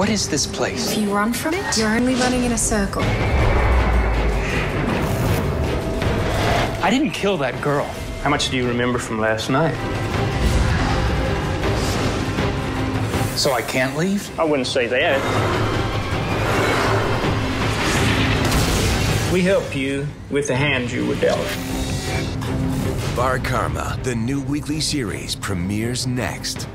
What is this place? If you run from it, you're only running in a circle. I didn't kill that girl. How much do you remember from last night? So I can't leave? I wouldn't say that. We help you with the hand you were dealt. Bar Karma, the new weekly series, premieres next.